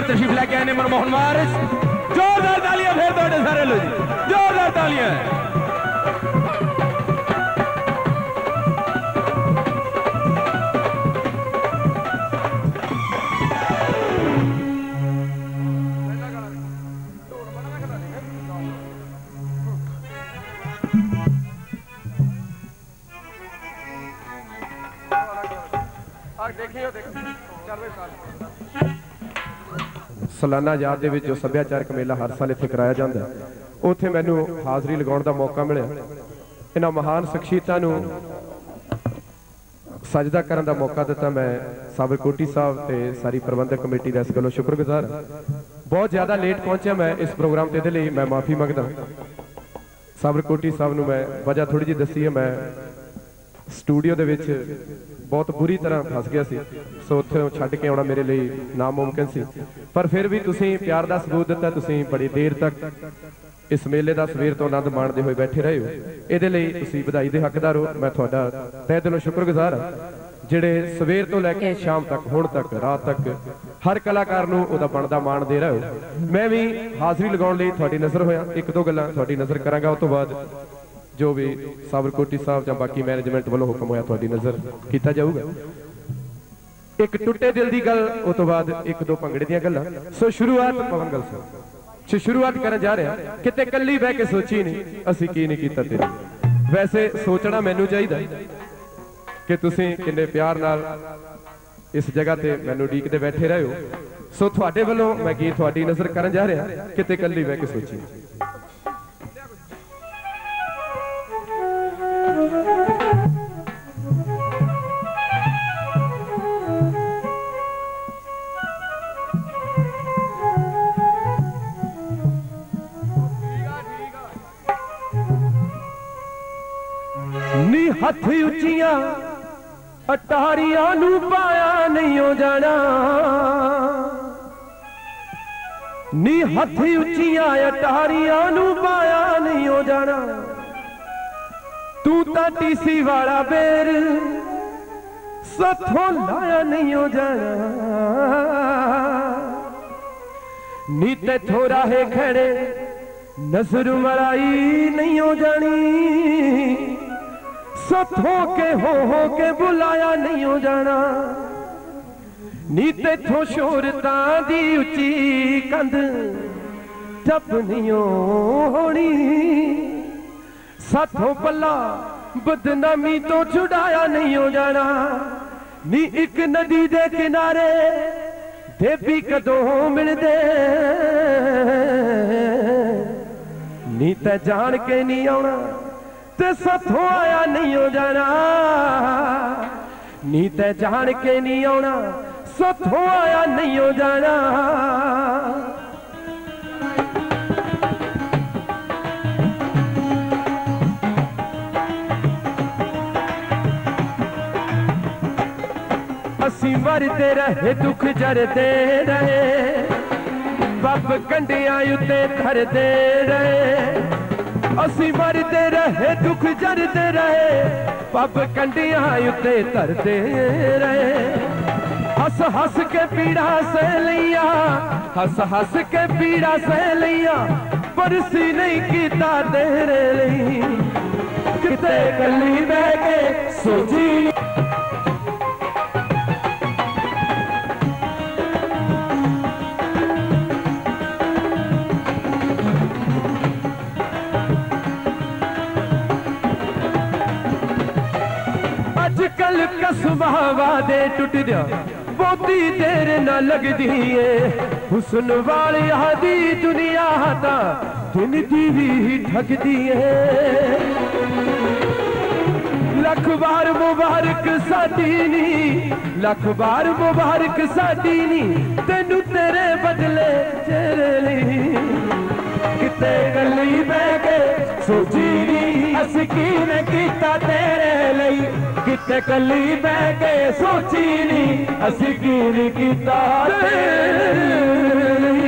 ਹਾਜ਼ਰੀਨ ਮੰਚ ਦੇ ਉੱਪਰ ਤਸ਼ਰੀਫ ਲੈ ਕੇ ਆਏ ਨੇ ਮਨਮੋਹਨ ਵਾਰਿਸ ਜ਼ੋਰਦਾਰ ਤਾਲੀਆਂ, ਫੇਰ ਤੁਹਾਡੇ ਸਾਰੇ ਲੋ ਸਾਲਾਨਾ ਯਾਦ ਦੇ ਵਿੱਚ ਜੋ ਸੱਭਿਆਚਾਰਕ ਮੇਲਾ ਹਰ ਸਾਲ ਇੱਥੇ ਕਰਾਇਆ ਜਾਂਦਾ ਉੱਥੇ ਮੈਨੂੰ ਹਾਜ਼ਰੀ ਲਗਾਉਣ ਦਾ ਮੌਕਾ ਮਿਲਿਆ। ਇਹਨਾਂ ਮਹਾਨ ਸ਼ਖਸੀਅਤਾਂ ਨੂੰ ਸਜਦਾ ਕਰਨ ਦਾ ਮੌਕਾ ਦਿੱਤਾ ਮੈਂ ਸਾਬਰ ਕੋਟੀ ਸਾਹਿਬ ਤੇ ਸਾਰੀ ਪ੍ਰਬੰਧਕ ਕਮੇਟੀ ਦਾ ਇਸ ਗੱਲੋਂ ਸ਼ੁਕਰਗੁਜ਼ਾਰ ਬਹੁਤ ਜ਼ਿਆਦਾ ਲੇਟ ਪਹੁੰਚਿਆ ਮੈਂ ਇਸ ਪ੍ਰੋਗਰਾਮ ਤੇ, ਇਹਦੇ ਲਈ ਮੈਂ ਮਾਫੀ ਮੰਗਦਾ ਸਾਬਰ ਕੋਟੀ ਸਾਹਿਬ ਨੂੰ ਮੈਂ ਵਜ੍ਹਾ ਥੋੜੀ ਜਿਹੀ ਦੱਸੀ ਹੈ, ਮੈਂ ਸਟੂਡੀਓ ਦੇ ਵਿੱਚ ਬਹੁਤ ਬੁਰੀ ਤਰ੍ਹਾਂ ਫਸ ਗਿਆ ਸੀ। ਸੋ ਉੱਥੇ ਛੱਡ ਕੇ ਆਉਣਾ ਮੇਰੇ ਲਈ ਨਾਮੁਮਕਿਨ ਸੀ। ਪਰ ਫਿਰ ਵੀ ਤੁਸੀਂ ਪਿਆਰ ਦਾ ਸਬੂਤ ਦਿੱਤਾ, ਤੁਸੀਂ ਬੜੀ ਦੇਰ ਤੱਕ ਇਸ ਮੇਲੇ ਦਾ ਸਵੇਰ ਤੋਂ ਆਨੰਦ ਮਾਣਦੇ ਹੋਏ ਬੈਠੇ ਰਹੇ ਹੋ। ਇਹਦੇ ਲਈ ਤੁਸੀਂ ਵਧਾਈ ਦੇ ਹੱਕਦਾਰ ਹੋ। ਮੈਂ ਤੁਹਾਡਾ ਤਹਿ ਦਿਲੋਂ ਸ਼ੁਕਰਗੁਜ਼ਾਰ ਹਾਂ, ਜਿਹੜੇ ਸਵੇਰ ਤੋਂ ਲੈ ਕੇ ਸ਼ਾਮ ਤੱਕ, ਹੁਣ ਤੱਕ, ਰਾਤ ਤੱਕ ਹਰ ਕਲਾਕਾਰ ਨੂੰ ਉਹਦਾ ਬਣਦਾ ਮਾਣ ਦੇ ਰਹੇ ਹੋ। ਮੈਂ ਵੀ ਹਾਜ਼ਰੀ ਲਗਾਉਣ ਲਈ ਤੁਹਾਡੀ ਨਜ਼ਰ ਹੋਇਆ। ਇੱਕ ਦੋ ਗੱਲਾਂ ਤੁਹਾਡੀ ਨਜ਼ਰ ਕਰਾਂਗਾ ਉਸ ਤੋਂ ਬਾਅਦ ਜੋ ਵੀ ਸਾਬਰਕੋਟੀ ਸਾਹਿਬ ਜਾਂ ਬਾਕੀ ਮੈਨੇਜਮੈਂਟ ਵੱਲੋਂ ਹੁਕਮ ਹੋਇਆ ਤੁਹਾਡੀ ਨਜ਼ਰ ਕੀਤਾ ਜਾਊਗਾ। ਇੱਕ ਟੁੱਟੇ ਦਿਲ ਦੀ ਗੱਲ ਉਸ ਤੋਂ ਬਾਅਦ ਇੱਕ ਦੋ ਭੰਗੜੇ ਦੀਆਂ ਗੱਲਾਂ। ਸੋ ਸ਼ੁਰੂਆਤ ਪਵਨ ਗੱਲ ਸਾਹਿਬ ਸੋ ਸ਼ੁਰੂਆਤ ਕਰਨ ਜਾ ਰਿਹਾ। ਕਿਤੇ ਕੱਲੀ ਬਹਿ ਕੇ ਸੋਚੀ ਨਹੀਂ, ਅਸੀਂ ਕੀ ਨਹੀਂ ਕੀਤਾ ਤੇਰੇ ਵੈਸੇ ਸੋਚਣਾ ਮੈਨੂੰ ਚਾਹੀਦਾ ਕਿ ਤੁਸੀਂ ਕਿੰਨੇ ਪਿਆਰ ਨਾਲ ਇਸ ਜਗ੍ਹਾ ਤੇ ਮੈਨੂੰ ਉਡੀਕਦੇ ਬੈਠੇ ਰਹੇ ਹੋ। ਸੋ ਤੁਹਾਡੇ ਵੱਲੋਂ ਮੈਂ ਗੀਤ ਤੁਹਾਡੀ ਨਜ਼ਰ ਕਰਨ ਜਾ ਰਿਹਾ। ਕਿਤੇ ਕੱਲੀ ਬਹਿ ਕੇ ਸੋਚੀ ਨਹੀਂ ਹੱਥ ਉੱਚੀਆਂ, ਅਟਾਰੀਆਂ ਨੂੰ ਪਾਇਆ ਨਹੀਂ ਹੋ ਜਾਣਾ। ਨੀ ਹੱਥ ਉੱਚੀਆਂ, ਅਟਾਰੀਆਂ ਨੂੰ ਪਾਇਆ ਨਹੀਂ ਹੋ ਜਾਣਾ। ਤੂੰ ਤਾਂ ਟੀਸੀ ਵਾਲਾ ਬੇਰ, ਸਥੋਂ ਲਾਇਆ ਨਹੀਂ ਹੋ ਜਾਣਾ। ਨੀ ਤੇ ਥੋੜਾ ਹੈ ਖੜੇ ਨਜ਼ਰ ਮਲਾਈ ਨਹੀਂ ਹੋ ਜਾਣੀ। ਸਥੋਂ ਕੇ ਹੋ ਹੋ ਕੇ ਬੁਲਾਇਆ ਨਹੀਂ ਹੋ ਜਾਣਾ। ਨੀ ਤੇਥੋਂ ਸ਼ੋਹਰਤਾਂ ਦੀ ਉੱਚੀ ਕੰਧ ਟੱਪ ਹੋਣੀ। ਸਾਥੋਂ ਪੱਲਾ ਬਦਨਾਮੀ ਤੋਂ ਛੁਡਾਇਆ ਨਹੀਂ ਹੋ ਜਾਣਾ। ਨੀ ਇੱਕ ਨਦੀ ਦੇ ਕਿਨਾਰੇ ਦੇਵੀ ਕਦੋਂ ਮਿਲਦੇ। ਨੀ ਤਾਂ ਜਾਣ ਕੇ ਨਹੀਂ ਆਉਣਾ। ਤੇ ਸਥੋਂ ਆਇਆ ਨਹੀਂ ਹੋ ਜਾਣਾ। ਨੀ ਤੇ ਜਾਣ ਕੇ ਨਹੀਂ ਆਉਣਾ, ਸਥੋਂ ਆਇਆ ਨਹੀਂ ਹੋ ਜਾਣਾ। ਅਸੀਂ ਮਰਦੇ ਰਹੇ, ਦੁੱਖ ਜਰਦੇ ਰਹੇ। ਬੱਬ ਕੰਡਿਆਂ ਉੱਤੇ ਧਰਦੇ ਰਹੇ। ਅਸੀਂ ਮਰਦੇ ਰਹੇ, ਦੁੱਖ ਜਰਦੇ ਰਹੇ। ਪੱਬ ਕੰਡੀਆਂ ਉੱਤੇ ਧਰਦੇ ਰਹੇ। ਹੱਸ ਹੱਸ ਕੇ ਪੀੜਾ ਸਹਿ ਲਈਆਂ ਹੱਸ ਹੱਸ ਕੇ ਪੀੜਾ ਸਹਿ ਲਈਆਂ ਪਰ ਸੀ ਨਹੀਂ ਕੀਤਾ ਤੇਰੇ ਲਈ। ਕਿਤੇ ਕੱਲੀ ਬਹਿ ਕੇ ਸੋਚੀ ਟੁੱਟਦਿਆਂ ਬਹੁਤੀ ਦੇਰ ਨਾ ਲੱਗਦੀ ਏ। ਹੁਸਨ ਵਾਲਿਆਂ ਦੀ ਦੁਨੀਆ ਤਾਂ ਦਿਨ ਦੀ ਵੀ ਠਗਦੀ ਏ। ਲੱਖ ਵਾਰ ਮੁਬਾਰਕ ਸਾਡੀ ਨੀ, ਲੱਖ ਵਾਰ ਮੁਬਾਰਕ ਸਾਡੀ ਨੀ, ਤੈਨੂੰ ਤੇਰੇ ਬਦਲੇ ਤੇਰੇ ਲਈ। ਕਿਤੇ ਗੱਲੀ ਬਹਿ ਕੇ ਸੋਚੀ ਨੀ ਅਸੀਂ ਕਿਵੇਂ ਕੀਤਾ ਤੇਰੇ ਲਈ ਕਿਤੇ ਕੱਲੀ ਬਹਿ ਕੇ ਸੋਚੀ ਨੀ ਅਸੀਂ ਕਿਵੇਂ ਕੀਤਾ ਤੇਰੇ ਲਈ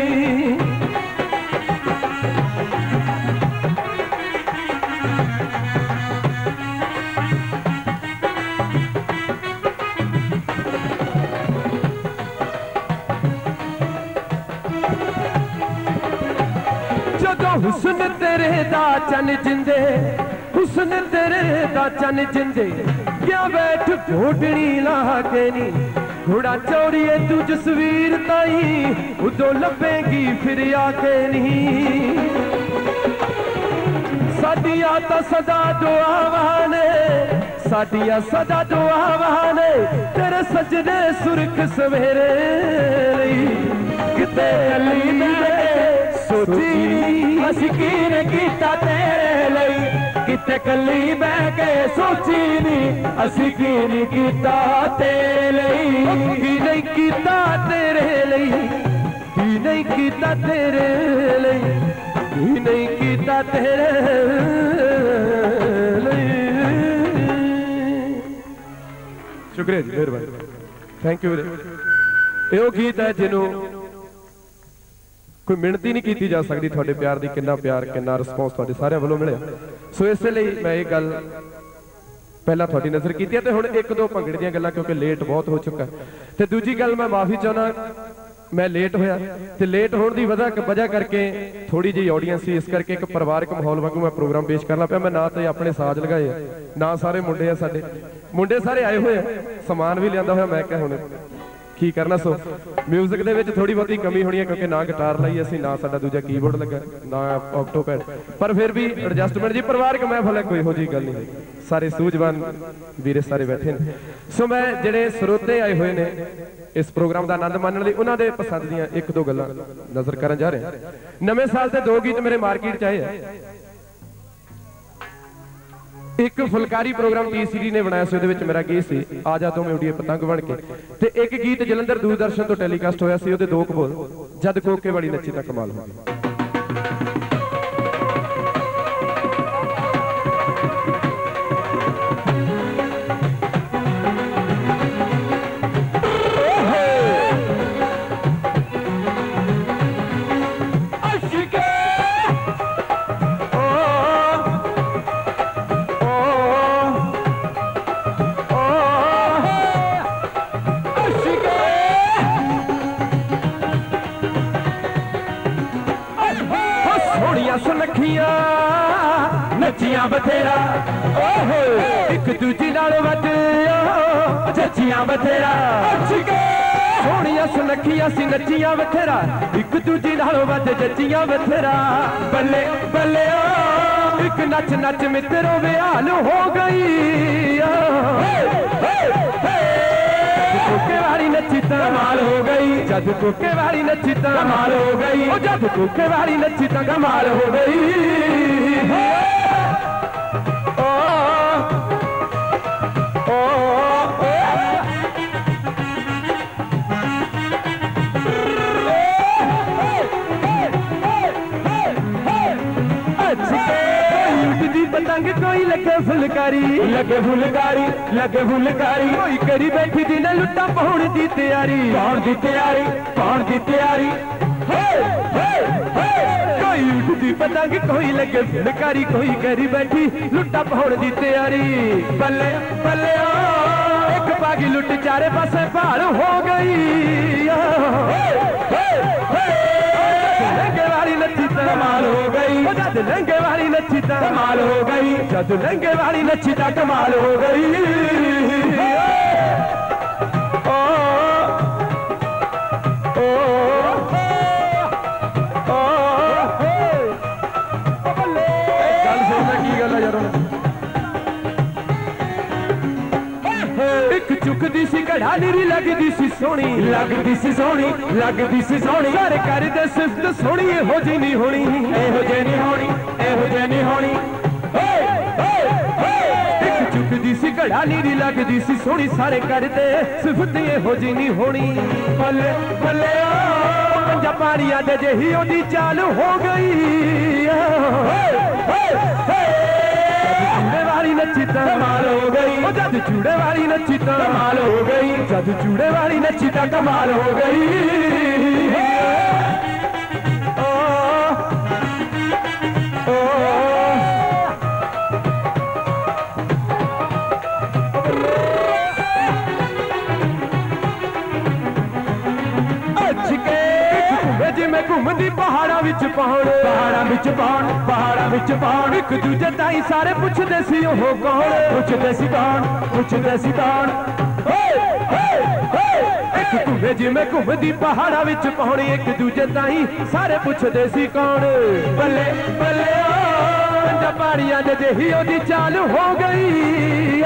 हुसन तेरे दा चन जिंदे हुसन तेरे दा चन जिंदे। क्या बैठ घोटनी लागे नी घोड़ा चौड़ी है तू जसवीर ताई उदो लपेगी फिर आके नी। साडिया ता सदा दुआवा ने साडिया सदा दुआवा ने तेरे सजदे सुरख सवेरे ਤੇ अली ਨੇ ਸੋਚੀ, ਅਸੀਂ ਕੀ ਕੀਤਾ ਤੇਰੇ ਲਈ। ਕਿਤੇ ਕੱਲੀ ਬਹਿ ਕੇ ਸੋਚੀ ਨਹੀਂ ਅਸੀਂ ਕੀ ਕੀਤਾ ਤੇਰੇ ਲਈ। ਕੀ ਨਹੀਂ ਕੀਤਾ ਤੇਰੇ ਲਈ? ਕੀ ਨਹੀਂ ਕੀਤਾ ਤੇਰੇ ਲਈ? ਕੀ ਨਹੀਂ ਕੀਤਾ ਤੇਰੇ ਲਈ? ਸ਼ੁਕਰੀਆ ਜੀ, ਮਿਹਰਬਾਨੀ। ਥੈਂਕ ਯੂ ਇਹ ਉਹ ਗੀਤ ਹੈ ਜਿਹਨੂੰ ਕੋਈ ਮਿਹਨਤੀ ਨਹੀਂ ਕੀਤੀ ਜਾ ਸਕਦੀ ਤੁਹਾਡੇ ਪਿਆਰ ਦੀ ਕਿੰਨਾ ਪਿਆਰ ਕਿੰਨਾ ਰਿਸਪੌਂਸ ਤੁਹਾਡੇ ਸਾਰਿਆਂ ਵੱਲੋਂ ਮਿਲਿਆ। ਸੋ ਇਸੇ ਲਈ ਮੈਂ ਇਹ ਗੱਲ ਪਹਿਲਾਂ ਤੁਹਾਡੀ ਨਜ਼ਰ ਕੀਤੀ ਹੈ ਤੇ ਹੁਣ ਇੱਕ ਦੋ ਭੰਗੜੇ ਦੀਆਂ ਗੱਲਾਂ ਕਿਉਂਕਿ ਲੇਟ ਬਹੁਤ ਹੋ ਚੁੱਕਾ ਤੇ ਦੂਜੀ ਗੱਲ ਮੈਂ ਮਾਫੀ ਚਾਹੁੰਦਾ ਮੈਂ ਲੇਟ ਹੋਇਆ ਤੇ ਲੇਟ ਹੋਣ ਦੀ ਵਜ੍ਹਾ ਵਜ੍ਹਾ ਕਰਕੇ ਥੋੜੀ ਜਿਹੀ ਆਡੀਅנס ਸੀ ਇਸ ਕਰਕੇ ਇੱਕ ਪਰਿਵਾਰਕ ਮਾਹੌਲ ਵਾਂਗੂ ਮੈਂ ਪ੍ਰੋਗਰਾਮ ਪੇਸ਼ ਕਰਨਾ ਪਿਆ। ਮੈਂ ਨਾ ਤੇ ਆਪਣੇ ਸਾਜ਼ ਲਗਾਏ ਆ, ਨਾ ਸਾਰੇ ਮੁੰਡੇ ਆ ਸਾਡੇ। ਮੁੰਡੇ ਸਾਰੇ ਆਏ ਹੋਏ ਆ ਸਮਾਨ ਵੀ ਲਿਆਂਦਾ ਹੋਇਆ ਮੈਂ ਕਿਹਾ ਹੁਣ ਕੀ ਕਰਨਾ ਸੋ? 뮤직 ਦੇ ਵਿੱਚ ਥੋੜੀ ਬਹੁਤੀ ਕਮੀ ਹੋਣੀ ਹੈ ਕਿਉਂਕਿ ਨਾ ਗਿਟਾਰ ਲਈ ਅਸੀਂ, ਨਾ ਸਾਡਾ ਦੂਜਾ ਕੀਬੋਰਡ ਲੱਗਾ, ਨਾ ਆਕਟੋਪੈਡ ਪਰ ਫਿਰ ਵੀ ਐਡਜਸਟਮੈਂਟ ਜੀ, ਪਰਿਵਾਰਕ ਮਹਿਫਲ ਹੈ ਕੋਈ ਹੋ ਜੀ ਗੱਲ ਨਹੀਂ। ਸਾਰੇ ਸੂਝਵਾਨ ਵੀਰੇ ਸਾਰੇ ਬੈਠੇ ਨੇ। ਸੋ ਮੈਂ ਜਿਹੜੇ ਸਰੋਤੇ ਆਏ ਹੋਏ ਨੇ ਇਸ ਪ੍ਰੋਗਰਾਮ ਦਾ ਆਨੰਦ ਮਾਣਨ ਲਈ, ਉਹਨਾਂ ਦੇ ਪਸੰਦ ਦੀਆਂ ਇੱਕ ਦੋ ਗੱਲਾਂ ਨਜ਼ਰ ਕਰਨ ਜਾ ਰਿਹਾ। ਨਵੇਂ ਸਾਲ ਤੇ ਦੋ ਗੀਤ ਮੇਰੇ ਮਾਰਕੀਟ ਚ ਆਏ ਆ। ਇੱਕ ਫੁਲਕਾਰੀ ਪ੍ਰੋਗਰਾਮ ਟੀਸੀਡੀ ਨੇ ਬਣਾਇਆ ਸੀ, ਉਹਦੇ ਵਿੱਚ ਮੇਰਾ ਗੀਤ ਸੀ, ਆ ਜਾ ਤੂੰ ਮੈਂ ਪਤੰਗ ਬਣ ਕੇ। ਤੇ ਇੱਕ ਗੀਤ ਜਲੰਧਰ ਦੂਰਦਰਸ਼ਨ ਤੋਂ ਟੈਲੀਕਾਸਟ ਹੋਇਆ ਸੀ, ਉਹਦੇ ਦੋ ਕਬੋਲ ਜਦ ਕੋਕੇ ਵਾਲੀ ਨੱਚੀ ਤਾਂ ਕਮਾਲ ਹੋ ਗਈ। ਸੁਨੱਖੀਆਂ ਸੀ ਨੱਚੀਆਂ ਬਥੇਰਾ, ਇੱਕ ਦੂਜੀ ਨਾਲ ਵੱਜ ਜੱਜੀਆਂ ਬਥੇਰਾ। ਬੱਲੇ ਬੱਲੇ ਓ ਇੱਕ ਨੱਚ ਨੱਚ ਮਿੱਤਰੋ ਵਿਹਾਲ ਹੋ ਗਈ। ਓ ਕੋਕੇ ਵਾਲੀ ਨੱਚੀ ਤਾਂ ਕਮਾਲ ਹੋ ਗਈ। ਜਦ ਕੋਕੇ ਵਾਲੀ ਨੱਚੀ ਤਾਂ ਕਮਾਲ ਹੋ ਗਈ। ਉਹ ਜਦ ਕੋਕੇ ਵਾਲੀ ਨੱਚੀ ਤਾਂ ਕਮਾਲ ਹੋ ਗਈ। ਕੋਈ ਲੱਗੇ ਫੁਲਕਾਰੀ। ਲੱਗੇ ਫੁਲਕਾਰੀ ਲੱਗੇ ਫੁਲਕਾਰੀ। ਕੋਈ ਕਰੀ ਬੈਠੀ ਦੀ ਨਾ ਲੁੱਟਾਂ ਪਾਉਣ ਦੀ ਤਿਆਰੀ? ਪਾਉਣ ਦੀ ਤਿਆਰੀ ਪਾਉਣ ਦੀ ਤਿਆਰੀ। ਹੇ ਹੇ ਹੇ। ਕੋਈ ਉੱਡਦੀ ਪਤੰਗ ਕੋਈ ਲੱਗੇ ਫੁਲਕਾਰੀ ਕੋਈ ਕਰੀ ਬੈਠੀ ਲੁੱਟਾਂ ਪਾਉਣ ਦੀ ਤਿਆਰੀ? ਬੱਲੇ ਬੱਲੇ ਇੱਕ ਪਾਗੀ ਲੁੱਟ ਚਾਰੇ ਪਾਸੇ ਭਾਲ ਹੋ ਗਈ। ਓ ਹੇ ਹੇ। ਲਹਿੰਗੇ ਵਾਲੀ ਨੱਚੀ ਤਾਂ। ਕਮਾਲ ਹੋ ਗਈ। ਜਦ ਲਹਿੰਗੇ ਵਾਲੀ ਨੱਚੀ ਤਾਂ। ਕਮਾਲ ਹੋ ਗਈ। ਜਦ ਲਹਿੰਗੇ ਵਾਲੀ ਨੱਚੀ ਤਾਂ ਕਮਾਲ ਹੋ ਗਈ। ਓ। ਓ। ਘੜਾ ਨੀਰੀ ਲੱਗਦੀ ਸੀ ਸੋਹਣੀ। ਲੱਗਦੀ ਸੀ ਸੋਹਣੀ ਲੱਗਦੀ ਸੀ ਸੋਹਣੀ। ਘਰ ਕਰਦੇ ਸਿਫਤ ਸੋਹਣੀ ਇਹੋ ਜੀ ਨਹੀਂ ਹੋਣੀ। ਇਹੋ ਜੀ ਨਹੀਂ ਹੋਣੀ ਇਹੋ ਜੀ ਨਹੀਂ ਹੋਣੀ। ਚੁੱਕਦੀ ਸੀ ਘੜਾ ਨੀਰੀ ਲੱਗਦੀ ਸੀ ਸੋਹਣੀ। ਸਾਰੇ ਕਰਦੇ ਸਿਫਤ ਇਹੋ ਜੀ ਨਹੀਂ ਹੋਣੀ। ਬੱਲੇ ਬੱਲੇ ਓ। ਪੰਜਾ ਪਾਣੀਆਂ ਦੇ ਜਿਹੀ ਉਹਦੀ ਚਾਲ ਹੋ ਗਈ। ਓਏ ਓਏ ਵਾਲੀ ਨੱਚੀ ਤਾਂ ਕਮਾਲ ਹੋ ਗਈ। ਉਹ ਜਦ ਚੂੜੇ ਵਾਲੀ ਨੱਚੀ ਤਾਂ ਕਮਾਲ ਹੋ ਗਈ। ਜਦ ਚੂੜੇ ਵਾਲੀ ਨੱਚੀ ਤਾਂ ਕਮਾਲ ਹੋ ਗਈ। ਪਾਉਣ। ਪਹਾੜਾਂ ਵਿੱਚ ਪਾਉਣ ਪਹਾੜਾਂ ਵਿੱਚ ਪਾਉਣ ਇੱਕ ਦੂਜੇ ਤਾਈ ਸਾਰੇ ਪੁੱਛਦੇ ਸੀ ਉਹ ਕੌਣ? ਪੁੱਛਦੇ ਸੀ ਕੌਣ ਪੁੱਛਦੇ ਸੀ ਕੌਣ ਇੱਕ ਘੁੰਮੇ ਜਿਵੇਂ ਘੁੰਮਦੀ ਪਹਾੜਾਂ ਵਿੱਚ ਪਾਉਣੀ ਇੱਕ ਦੂਜੇ ਤਾਈ ਸਾਰੇ ਪੁੱਛਦੇ ਸੀ ਕੌਣ? ਬੱਲੇ ਬੱਲੇ ਪੰਜਾ ਪਹਾੜੀਆਂ ਦੇ ਜਿਹੀ ਉਹਦੀ ਚਾਲ ਹੋ ਗਈ।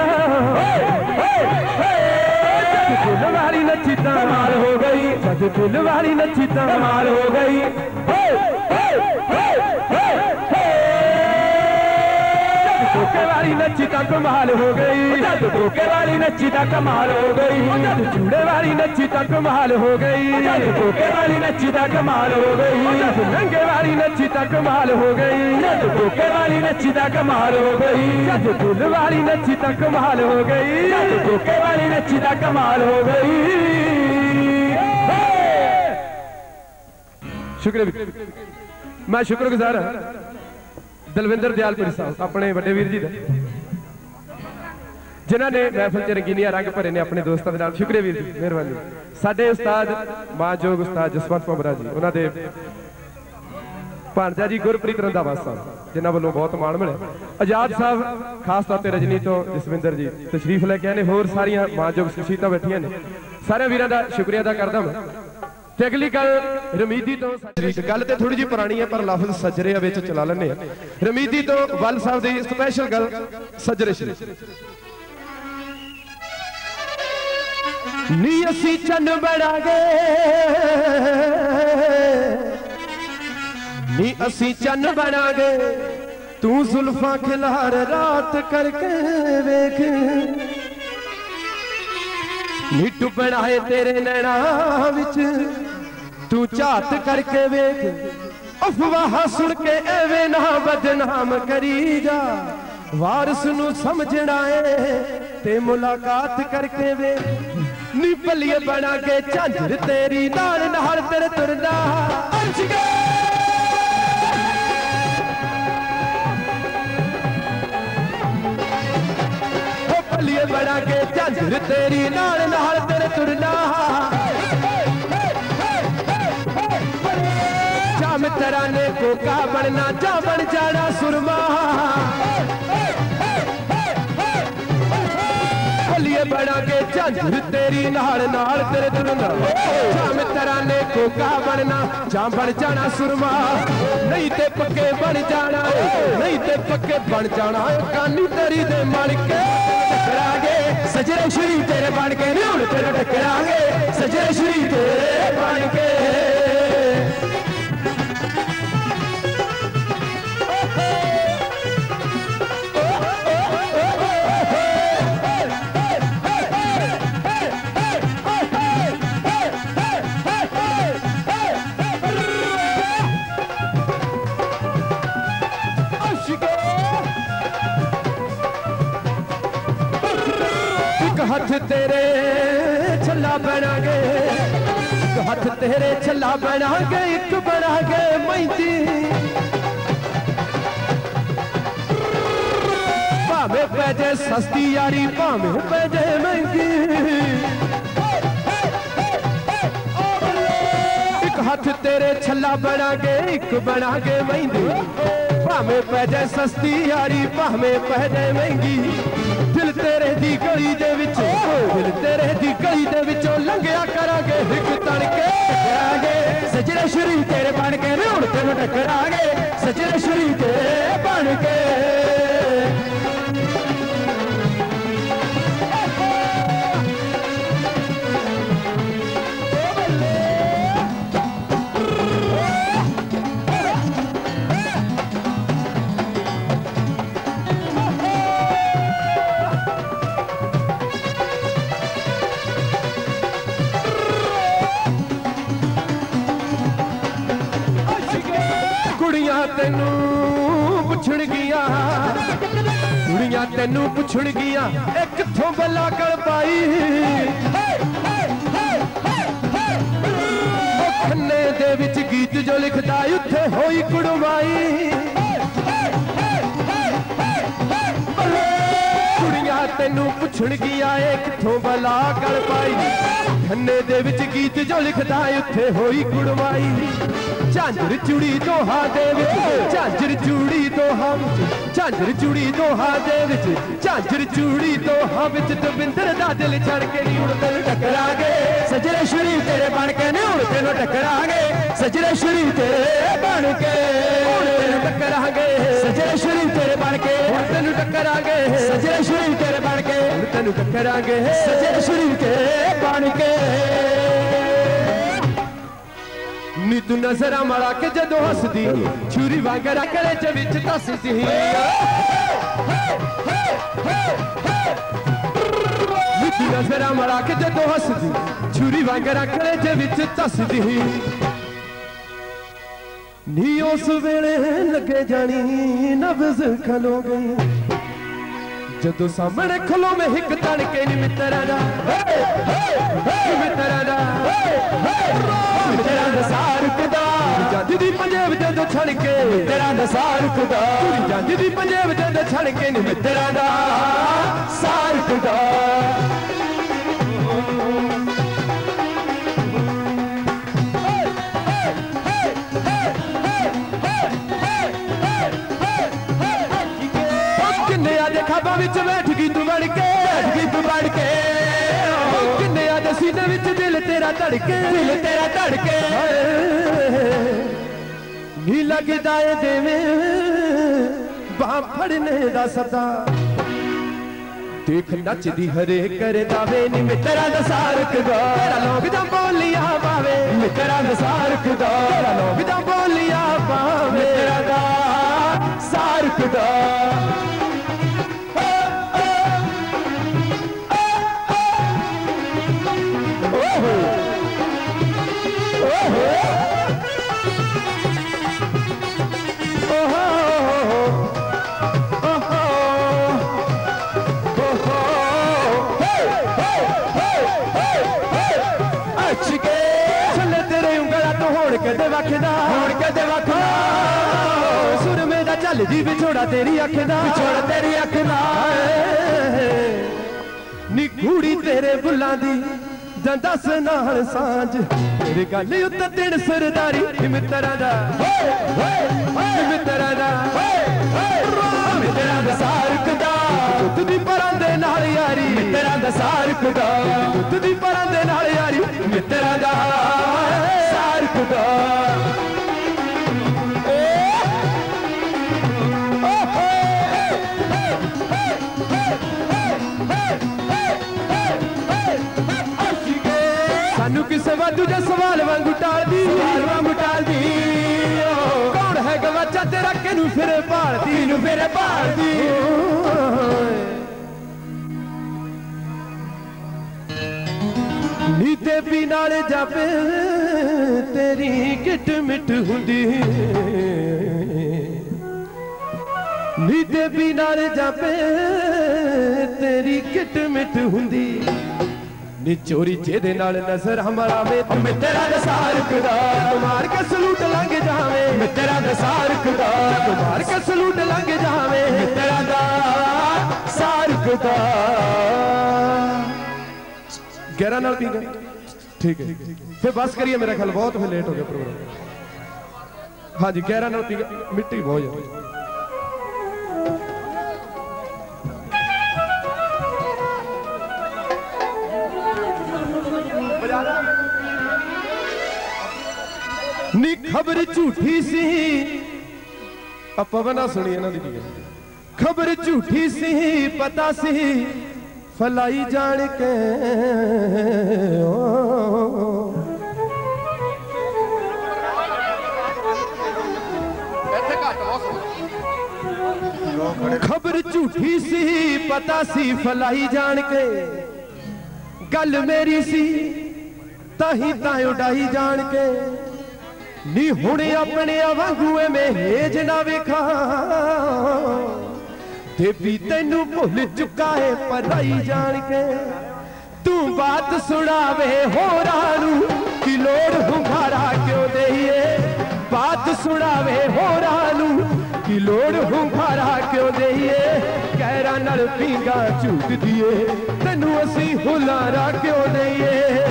ਦਿਲ ਵਾਲੀ ਨੱਚੀ ਤਾਂ ਕਮਾਲ ਹੋ ਗਈ। ਜਦ ਦਿਲ ਵਾਲੀ ਨੱਚੀ ਤਾਂ ਕਮਾਲ ਹੋ ਗਈ। ਓਏ ਓਏ ਓਏ ਧੋਕੇ ਵਾਲੀ ਨੱਚੀ ਤਾਂ ਕਮਾਲ ਹੋ ਗਈ। ਵਾਲੀ ਨੱਚੀ ਤਾਂ ਕਮਾਲ ਹੋ ਗਈ। ਚੂੜੇ ਵਾਲੀ ਨੱਚੀ ਤਾਂ ਕਮਾਲ ਹੋ ਗਈ। ਧੋਕੇ ਵਾਲੀ ਨੱਚੀ ਤਾਂ ਕਮਾਲ ਹੋ ਗਈ। ਨੰਗੇ ਵਾਲੀ ਨੱਚੀ ਤਾਂ ਕਮਾਲ ਹੋ ਗਈ। ਧੋਕੇ ਵਾਲੀ ਨੱਚੀ ਤਾਂ ਕਮਾਲ ਹੋ ਗਈ। ਕਮਾਲ ਕਮਾਲ ਮੈਂ ਸ਼ੁਕਰਗੁਜ਼ਾਰ ਹਾਂ। ਦਲਵਿੰਦਰ ਦਿਆਲਪੁਰੀ ਸਾਹਿਬ, ਆਪਣੇ ਵੱਡੇ ਵੀਰ ਜੀ ਦਾ। ਜਿਨ੍ਹਾਂ ਨੇ ਮਹਿਫਲ ਚ ਰੰਗੀਨੀਆਂ ਰੰਗ ਭਰੇ ਨੇ ਆਪਣੇ ਦੋਸਤਾਂ ਦੇ ਨਾਲ। ਸ਼ੁਕਰੀਆ ਵੀਰ ਜੀ, ਮਿਹਰਬਾਨੀ। ਸਾਡੇ ਉਸਤਾਦ ਮਾਨਯੋਗ ਉਸਤਾਦ ਜਸਵੰਤ ਪੰਬਰਾ ਜੀ, ਉਹਨਾਂ ਦੇ ਭਾਂਜਾ ਜੀ ਗੁਰਪ੍ਰੀਤ ਰੰਧਾਵਾ ਸਾਹਿਬ, ਜਿਨ੍ਹਾਂ ਵੱਲੋਂ ਬਹੁਤ ਮਾਣ ਮਿਲਿਆ। ਆਜ਼ਾਦ ਸਾਹਿਬ, ਖਾਸ ਤੌਰ ਤੇ ਰਜਨੀ ਤੋਂ ਜਸਵਿੰਦਰ ਜੀ ਤਸ਼ਰੀਫ ਲੈ ਕੇ ਆਏ ਨੇ। ਹੋਰ ਸਾਰੀਆਂ ਮਾਨਯੋਗ ਸ਼ਖਸੀਅਤਾਂ ਬੈਠੀਆਂ ਨੇ। ਸਾਰੇ ਵੀਰਾਂ ਦਾ ਸ਼ੁਕਰੀਆ ਅਦਾ ਕਰਦਾ ਮੈਂ। ਤੇ ਅਗਲੀ ਗੱਲ ਰਮੀਦੀ ਤੋਂ ਗੱਲ ਤੇ ਥੋੜੀ ਜਿਹੀ ਪੁਰਾਣੀ ਹੈ, ਪਰ ਲਫ਼ਜ਼ ਸਜਰੇ ਵਿੱਚ ਚਲਾ ਲੈਣੇ ਆ ਰਮੀਦੀ ਤੋਂ ਵੱਲ ਸਾਹਿਬ ਦੀ ਸਪੈਸ਼ਲ ਗੱਲ ਸਜਰੇ ਸ਼ਰੀ। ਨੀ ਅਸੀਂ ਚੰਨ ਬਣਾਗੇ। ਨੀ ਅਸੀਂ ਚੰਨ ਬਣਾਗੇ। ਤੂੰ ਜ਼ੁਲਫਾਂ ਖਿਲਾਰ ਰਾਤ ਕਰਕੇ ਵੇਖ। ਨੀ ਡੁੱਬਣਾ ਤੇਰੇ ਨੈਣਾ ਵਿੱਚ। ਤੂੰ ਝਾਤ ਕਰਕੇ ਵੇਖ, ਅਫਵਾਹ ਸੁਣ ਕੇ ਐਵੇਂ ਨਾ ਬਦਨਾਮ ਕਰੀ ਜਾ। ਵਾਰਸ ਨੂੰ ਸਮਝਣਾ ਏ ਤੇ ਮੁਲਾਕਾਤ ਕਰਕੇ ਵੇਖ। ਨੀ ਭੱਲੀਏ ਬਣਾ ਕੇ ਝਾਂਜਰ ਤੇਰੀ ਨਾਲ ਨਾਲ ਤੇਰੇ ਤੁਰਦਾ ਅਰਜ ਉਹ ਭੱਲੀਏ ਬਣਾ ਕੇ ਝਾਂਜਰ ਤੇਰੀ ਨਾਲ ਨਾਲ ਤੇਰੇ ਤੁਰਨਾ ਜਾਮ ਤਰਾਨੇ ਕੋਕਾ ਬਣਨਾ ਜਾ ਬਣ ਜਾਣਾ ਸੁਰਮਾ ਭੱਲੀਏ ਝਾਂਜਰ ਤੇਰੀ ਨਾਲ ਨਾਲ ਤੇਰੇ ਤੁਰਨਾ ਜਾਮ ਤਰਾਨੇ ਕੋਕਾ ਬਣਨਾ ਜਾ ਬਣ ਜਾਣਾ ਸੁਰਮਾ। ਨਹੀਂ ਤੇ ਪੱਕੇ ਬਣ ਜਾਣਾ ਨਹੀਂ ਤੇ ਪੱਕੇ ਬਣ ਜਾਣਾ। ਏ, ਕਾਨੀ ਤੇਰੀ ਦੇ ਮਣ ਕੇ ਟਕਰਾਂਗੇ ਸਜਰੇ ਸ਼ਰੀ ਤੇਰੇ ਬਣ ਕੇ ਨੀ ਹੁਣ ਤੇਰੇ ਟਕਰਾਂਗੇ ਸਜਰੇ ਸ਼ਰੀ ਤੇਰੇ ਬਣ ਕੇ। ਇੱਕ ਹੱਥ ਤੇਰੇ ਛੱਲਾ ਬਣਾਗੇ ਇੱਕ ਹੱਥ ਤੇਰੇ ਛੱਲਾ ਬਣਾਗੇ ਇੱਕ ਬਣਾਗੇ ਮਹਿੰਦੀ ਭਾਵੇਂ ਪੈ ਜੇ ਸਸਤੀ ਯਾਰੀ ਭਾਵੇਂ ਪੈ ਜੇ ਮਹਿੰਗੀ ਇੱਕ ਹੱਥ ਤੇਰੇ ਛੱਲਾ ਬਣਾਗੇ ਇੱਕ ਬਣਾਗੇ ਮਹਿੰਦੀ ਭਾਵੇਂ ਪੈ ਜਾਏ ਸਸਤੀ ਯਾਰੀ ਭਾਵੇਂ ਪੈ ਜਾਏ ਮਹਿੰਗੀ ਦਿਲ ਤੇਰੇ ਦੀ ਗਲੀ ਦੇ ਵਿੱਚੋਂ ਦਿਲ ਤੇਰੇ ਦੀ ਗਲੀ ਦੇ ਵਿੱਚੋਂ ਲੰਘਿਆ ਕਰਾਂਗੇ ਇੱਕ ਤਣ ਕੇ ਟਕਰਾਂਗੇ ਸਜਰੇ ਸ਼ਰੀ ਤੇਰੇ ਬਣ ਕੇ ਨੀ ਹੁਣ ਤੈਨੂੰ ਟਕਰਾਂਗੇ। ਸਜਰੇ ਸ਼ਰੀ ਤੇਰੇ ਬਣ ਕੇ। ਪੁੱਛਣ ਗੀਆਂ ਕੁੜੀਆਂ ਤੈਨੂੰ ਪੁੱਛਣ ਗੀਆਂ ਇਹ ਕਿੱਥੋਂ ਬੱਲਾ ਗਲ ਪਾਈ। ਖੰਨੇ ਦੇ ਵਿੱਚ ਗੀਤ ਜੋ ਲਿਖਦਾ ਉੱਥੇ ਹੋਈ ਕੁੜਮਾਈ। ਤੈਨੂੰ ਪੁੱਛਣ ਗਿਆ ਏ ਕਿੱਥੋਂ ਬਲਾ ਗਲ ਪਾਈ। ਖੰਨੇ ਦੇ ਵਿੱਚ ਗੀਤ ਜੋ ਲਿਖਦਾ ਉੱਥੇ ਹੋਈ ਕੁੜਵਾਈ ਝਾਂਜਰ ਚੂੜੀ ਦੋਹਾ ਦੇ ਵਿੱਚ, ਝਾਂਜਰ ਚੂੜੀ ਦੋਹਾਂ ਵਿੱਚ, ਝਾਂਜਰ ਚੂੜੀ ਦੋਹਾਂ ਦੇ ਵਿੱਚ, ਝਾਂਜਰ ਚੂੜੀ ਦੋਹਾਂ ਵਿੱਚ ਦਵਿੰਦਰ ਦਾ ਦਿਲ ਛੜ ਕੇ ਨੀ ਹੁਣ ਤੈਨੂੰ ਟਕਰਾਂਗੇ। ਸਜਰੇ ਸ਼ਰੀਫ ਤੇਰੇ ਬਣ ਕੇ ਨੀ ਹੁਣ ਤੈਨੂੰ ਟਕਰਾਂਗੇ। ਸਜਰੇ ਸ਼ਰੀਫ ਤੇਰੇ ਬਣ ਕੇ ਹੁਣ ਤੈਨੂੰ ਟਕਰਾਂਗੇ। ਸਜਰੇ ਸ਼ਰੀਫ ਤੇਰੇ ਬਣ ਕੇ ਹੁਣ ਤੈਨੂੰ ਟਕਰਾਂਗੇ। ਸਜਰੇ ਸ਼ਰੀਫ ਕੇ ਹੁਣ ਤੈਨੂੰ ਟਕਰਾਂਗੇ ਸਜਰੇ ਸ਼ਰੀਫ ਤੇਰੇ ਬਣ ਕੇ। ਨੀ ਤੂੰ ਨਜ਼ਰਾਂ ਮੜਾ ਕੇ ਜਦੋਂ ਹੱਸਦੀ ਛੁਰੀ ਵਾਂਗ ਰਕੜੇ ਚ ਵਿੱਚ ਦੱਸਦੀ ਨੀ ਤੂੰ ਨਜ਼ਰਾਂ ਮੜਾ ਕੇ ਜਦੋਂ ਹੱਸਦੀ ਛੁਰੀ ਵਾਂਗ ਰਕੜੇ ਚ ਵਿੱਚ ਦੱਸਦੀ ਨੀ ਉਸ ਵੇਲੇ ਲੱਗੇ ਜਾਣੀ ਨਬਜ਼ ਖਲੋ ਗਈ। ਜਦੋਂ ਸਾਹਮਣੇ ਖਲੋ ਮੈਂ ਹਿੱਕ ਨੀ ਮਿੱਤਰਾਂ ਦਾ। ਮਿੱਤਰਾਂ ਦਾ। ਮਿੱਤਰਾਂ ਦਾ ਸਾਰਕਦਾ ਜਾਂਦੀ ਦੀ ਪੰਜੇਬ ਜਦੋਂ ਛੜ ਕੇ ਮਿੱਤਰਾਂ ਦਾ ਸਾਰਕਦਾ ਜਾਂਦੀ ਦੀ ਪੰਜੇਬ ਜਦੋਂ ਛੜ ਕੇ ਨੀ ਮਿੱਤਰਾਂ ਦਾ ਸਾਰ ਕਿੰਨਿਆਂ ਤੇਰਾ ਧੜਕੇ, ਦਿਲ ਤੇਰਾ ਧੜਕੇ। ਨੀ ਲੱਗਦਾ ਏ ਦੇਵੇਂ ਬਾਹ ਫੜਨੇ ਦਾ ਸਦਾ। ਦੇਖ ਨੱਚਦੀ ਹਰੇ ਕਰਦਾ ਵੇ ਨੀ ਮਿੱਤਰਾਂ ਦਾ ਸਾਰਕਦਾ ਤੇਰਾ ਲੋਕ ਜਾਂ ਬੋਲੀਆਂ ਪਾਵੇ ਮਿੱਤਰਾਂ ਦਾ ਸਾਰਕਦਾ ਤੇਰਾ ਲੋਕ ਜਾਂ ਬੋਲੀਆਂ ਪਾਵੇ ਮਿੱਤਰਾਂ ਦਾ ਸਾਰਕਦਾ ਚੱਲੇ ਦਾ ਚੱਲਦੀ ਵਿਛੋੜਾ ਤੇਰੀ ਅੱਖ ਦਾ ਵਿਛੋੜਾ ਤੇਰੀ ਅੱਖ ਦਾ ਨੀ ਕੂੜੀ ਤੇਰੇ ਬੁੱਲਾਂ ਦੀ ਜਾਂ ਦੱਸ ਨਾਲ ਸਾਂਝ। ਤੇਰੇ ਗੱਲ ਉੱਤੇ ਤਿੰਨ ਸਰਦਾਰੀ। ਮਿੱਤਰਾਂ ਦਾ। ਮਿੱਤਰਾਂ ਦਾ। ਮਿੱਤਰਾਂ ਦਾ ਸਾਰਕਦਾ ਦੁੱਧ ਦੀ ਪਰਾਂ ਦੇ ਨਾਲ ਯਾਰੀ। ਮਿੱਤਰਾਂ ਦਾ ਸਾਰਕਦਾ ਦੁੱਧ ਦੀ ਪਰਾਂ ਦੇ ਨਾਲ ਯਾਰੀ। ਮਿੱਤਰਾਂ ਦਾ ਸਾਰਕਦਾ ਸਾਨੂੰ ਕਿਸੇ ਵਾਧੂ ਦੇ ਸਵਾਲ ਵਾਂਗੂ ਟਾਲਦੀ। ਸਵਾਲ ਵਾਂਗੂ ਟਾਲਦੀ। ਕੌਣ ਹੈ ਗਵਾਚਾ ਤੇਰਾ ਕਿਨੂੰ ਫਿਰੇ ਭਾਲਦੀ? ਨੂੰ ਫਿਰੇ ਭਾਲਦੀ? ਨੀ ਤੇ ਵੀ ਨਾਲ ਜਾਵੇ ਤੇਰੀ ਕਿਟ ਮਿਟ ਹੁੰਦੀ। ਨੀ ਤੇ ਵੀ ਨਾਲ ਜਾਵੇ ਤੇਰੀ ਕਿਟ ਮਿਟ ਹੁੰਦੀ। ਨੀ ਚੋਰੀ ਜਿਹਦੇ ਨਾਲ ਨਜ਼ਰ ਹਮਾਰਾ ਵੇ। ਤੂੰ ਮਿੱਤਰਾਂ ਦਾ ਸਾਰਕਦਾ ਮਾਰ ਕੇ ਸਲੂਟ ਲੰਘ ਜਾਵੇ। ਮਿੱਤਰਾਂ ਦਾ ਸਾਰਕਦਾ ਮਾਰ ਕੇ ਸਲੂਟ ਲੰਘ ਜਾਵੇ। ਮਿੱਤਰਾਂ ਦਾ ਸਾਰਕਦਾ 11 ਨਾਲ ਪੀ ਗਏ ਠੀਕ ਹੈ। ਫਿਰ ਬਸ ਕਰੀਏ ਮੇਰਾ ਖਿਆਲ ਬਹੁਤ ਫਿਰ ਲੇਟ ਹੋ ਗਿਆ ਪ੍ਰੋਗਰਾਮ ਹਾਂਜੀ 11 ਨਾਲ ਪੀ ਮਿੱਟੀ ਬਹੁਤ ਜ਼ਿਆਦਾ। ਨੀ ਖਬਰ ਝੂਠੀ ਸੀ। ਆਪਾਂ ਬਣਾ ਸੁਣੀ ਇਹਨਾਂ ਦੀ ਖਬਰ ਝੂਠੀ ਸੀ ਪਤਾ ਸੀ। ਫਲਾਈ ਜਾਣ ਕੇ। ਖਬਰ ਝੂਠੀ ਸੀ ਪਤਾ ਸੀ ਫਲਾਈ ਜਾਣ ਕੇ। ਗੱਲ ਮੇਰੀ ਸੀ ਤਾਹੀ ਤਾਂ ਉਡਾਈ ਜਾਣ ਕੇ। ਨੀ ਹੁਣ ਆਪਣੇ ਵਾਂਗੂ ਐਵੇਂ ਹੇਜ ਨਾ ਵੇਖਾਂ। ਤੇ ਵੀ ਤੈਨੂੰ ਭੁੱਲ ਚੁੱਕਾ ਏ ਪਰਾਈ ਜਾਣ ਕੇ। ਤੂੰ ਬਾਤ ਸੁਣਾਵੇ ਹੋਰਾਂ ਨੂੰ ਕਿ ਲੋੜ ਹੁੰਗਾਰਾ ਕਿਉਂ ਦੇਈਏ? ਬਾਤ ਸੁਣਾਵੇ ਹੋਰਾਂ ਨੂੰ ਕੀ ਲੋੜ ਹੁੰਗਾਰਾ ਕਿਉਂ ਦੇਈਏ? ਕਹਿਰਾਂ ਨਾਲ ਪੀਂਗਾ ਝੂਟ ਤੈਨੂੰ ਅਸੀਂ ਹੁਲਾਰਾ ਕਿਉਂ ਦੇਈਏ?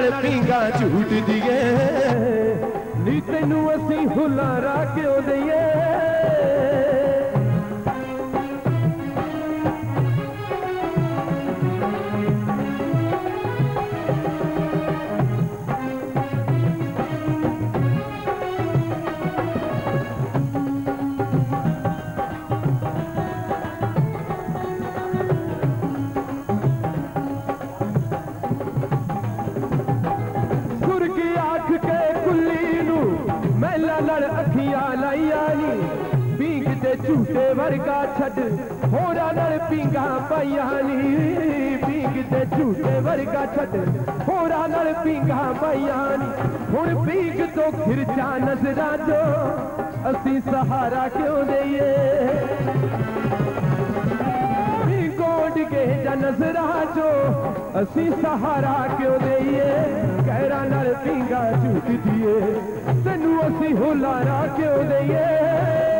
ਨਾਲ ਪੀਂਗਾ ਝੂਟ ਦੀਏ ਨੀ ਤੈਨੂੰ ਅਸੀਂ ਹੁਲਾਰਾ ਕਿਉਂ ਦੇਈਏ? ਝੂਟੇ ਵਰਗਾ ਛੱਡ, ਹੋਰਾਂ ਨਾਲ ਪੀਂਗਾ ਪਾਈਆਂ ਨੀ। ਪੀਂਗ ਤੇ ਝੂਟੇ ਵਰਗਾ ਛੱਡ, ਹੋਰਾਂ ਨਾਲ ਪੀਂਗਾ ਪਾਈਆਂ ਨੀ। ਹੁਣ ਪੀਂਗ ਤੋਂ ਖਿਰਚਾ ਨਜ਼ਰਾਂ ਜੋ ਅਸੀਂ ਸਹਾਰਾ ਕਿਉਂ ਦਈਏ? ਵੀ ਗੋਡ ਕੇ ਜਾਂ ਨਜ਼ਰਾਂ ਚੋ ਅਸੀਂ ਸਹਾਰਾ ਕਿਉਂ ਦਈਏ? ਕਹਿਰਾਂ ਨਾਲ ਪੀਂਗਾ ਝੂਟ ਦੀਏ ਤੈਨੂੰ ਅਸੀਂ ਹੁਲਾਰਾ ਕਿਉਂ ਦਈਏ?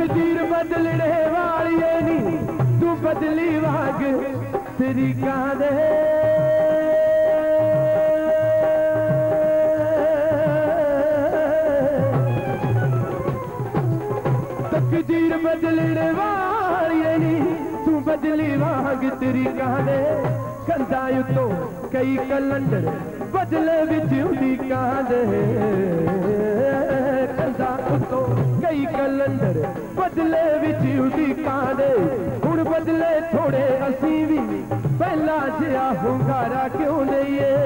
ਤਕਦੀਰ ਬਦਲਣੇ ਵਾਲੀਏ ਨੀ, ਤੂੰ ਬਦਲੀ ਵਾਗ ਤੇਰੀ ਕਾਦੇ ਤਕਦੀਰ ਬਦਲਣੇ ਵਾਲੀਏ ਨੀ, ਤੂੰ ਬਦਲੀ ਵਾਗ ਤੇਰੀ ਕਾਦੇ ਕੰਧਾਂ ਉਤੋਂ ਕਈ ਕਲੰਡਰ ਬਦਲੇ ਵਿੱਚ ਹੁੰਦੀ ਕਾਦੇ ਕੰਧਾਂ ਕਈ ਕਲੰਡਰ ਬਦਲੇ ਵਿੱਚ ਉਹਦੀ ਕਾਂਦੇ ਹੁਣ ਬਦਲੇ ਥੋੜੇ ਅਸੀਂ ਵੀ ਪਹਿਲਾਂ ਜਿਹਾ ਹੁੰਗਾਰਾ ਕਿਉਂ ਲਈਏ?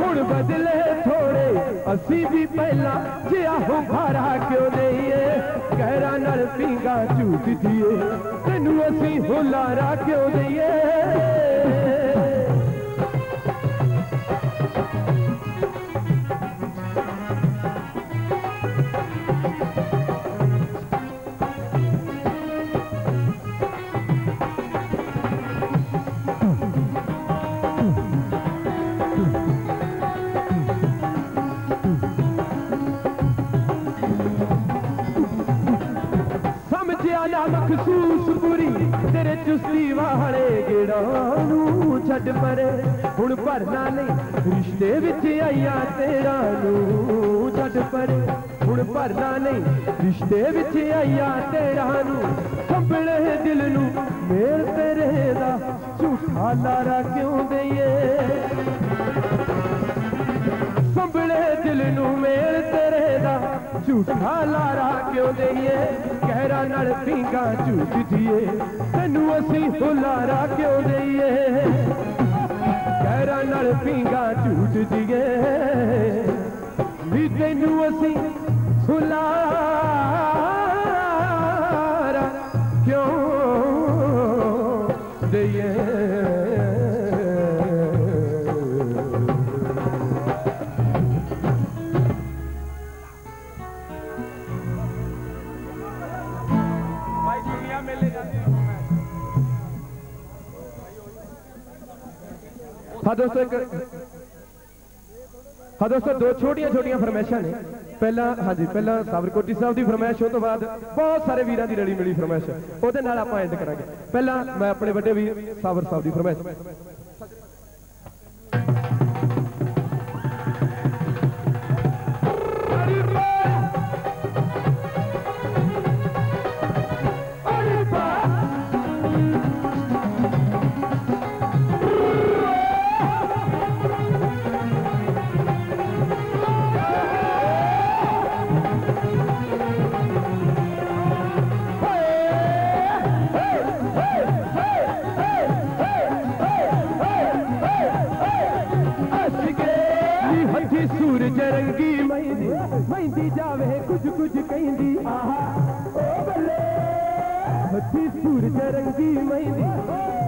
ਹੁਣ ਬਦਲੇ ਥੋੜੇ ਅਸੀਂ ਵੀ ਪਹਿਲਾਂ ਜਿਹਾ ਹੁੰਗਾਰਾ ਕਿਉਂ ਲਈਏ? ਕਹਿਰਾਂ ਨਾਲ ਪੀਂਗਾ ਝੂਟ ਦੀਏ ਤੈਨੂੰ ਅਸੀਂ ਹੁਲਾਰਾ ਕਿਉਂ ਦਈਏ? ਚੁਸਤੀ ਵਾਲੇ ਗੇੜਾਂ ਨੂੰ ਛੱਡ ਪਰੇ। ਹੁਣ ਭਰਨਾ ਨਹੀਂ, ਰਿਸ਼ਤੇ ਵਿੱਚ ਆਈਆਂ ਤੇਰਾ ਨੂੰ ਛੱਡ ਪਰੇ। ਹੁਣ ਭਰਨਾ ਨਹੀਂ, ਰਿਸ਼ਤੇ ਵਿੱਚ ਆਈਆਂ ਤੇਰਾ ਨੂੰ ਕੰਬਲੇ ਦਿਲ ਨੂੰ। ਮੇਰ ਤੇਰੇ ਦਾ ਝੂਠਾ ਲਾਰਾ ਕਿਉਂ ਦਈਏ? ਸੰਭਲੇ ਦਿਲ ਨੂੰ ਮੇਲ ਤੇਰੇ ਦਾ ਝੂਠਾ ਲਾਰਾ ਕਿਉਂ ਦਈਏ? ਕਹਿਰਾਂ ਨਾਲ ਪੀਂਗਾ ਝੂਕਦੀਏ ਤੈਨੂੰ ਅਸੀਂ ਹੁਲਾਰਾ ਕਿਉਂ ਦਈਏ? ਕਹਿਰਾਂ ਨਾਲ ਪੀਂਗਾ ਝੂਝਦੀਏ ਵੀ ਤੈਨੂੰ ਅਸੀਂ ਹੁਲਾਰਾ ਹਾਂ ਦੋਸਤੋ ਇੱਕ ਹਾਂ ਦੋਸਤੋ ਦੋ ਛੋਟੀਆਂ ਛੋਟੀਆਂ ਫਰਮਾਇਸ਼ਾਂ ਨੇ। ਪਹਿਲਾਂ, ਹਾਂਜੀ, ਪਹਿਲਾਂ ਸਾਬਰਕੋਟੀ ਸਾਹਿਬ ਦੀ ਫਰਮਾਇਸ਼, ਉਹ ਤੋਂ ਬਾਅਦ ਬਹੁਤ ਸਾਰੇ ਵੀਰਾਂ ਦੀ ਰਲੀ ਮਿਲੀ ਫਰਮਾਇਸ਼। ਉਹਦੇ ਨਾਲ ਆਪਾਂ ਐਂਡ ਕਰਾਂਗੇ। ਪਹਿਲਾਂ ਮੈਂ ਆਪਣੇ ਵੱਡੇ ਵੀਰ, ਸਾਬਰ ਸਾਹਿਬ ਦੀ ਫਰਮਾਇਸ਼। रंगी मैंदी मैंदी जावे कुछ कुछ कहंदी आहा ओ बल्ले। हथी सूर रंगी मैंदी